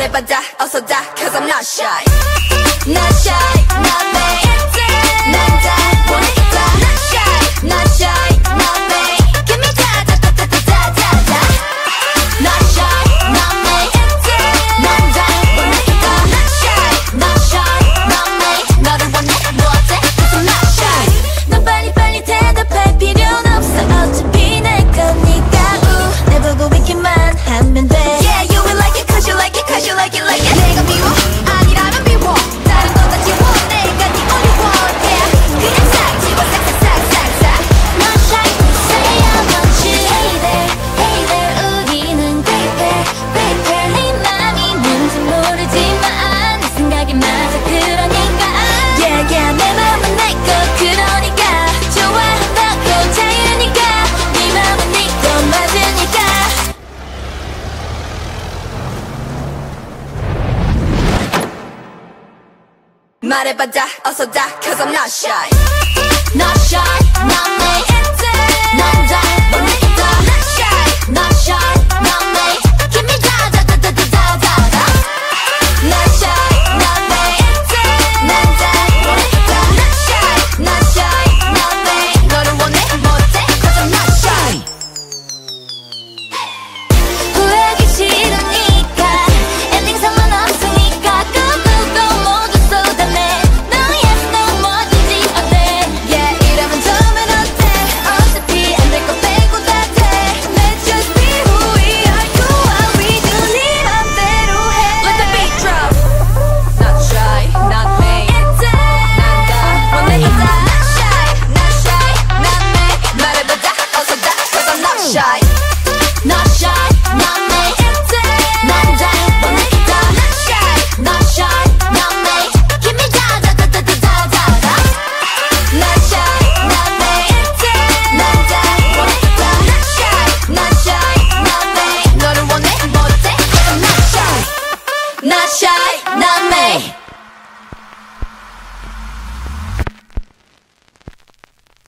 I'll also die, Cause I'm not shy. Not shy, not 말해봐 자 어서 다 Cause I'm not shy Not shy not shy, not me.